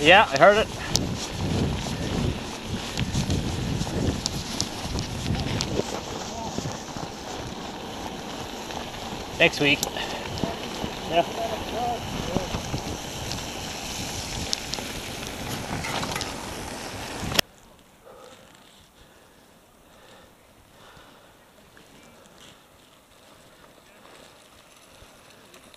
Yeah, I heard it. Next week. Yeah.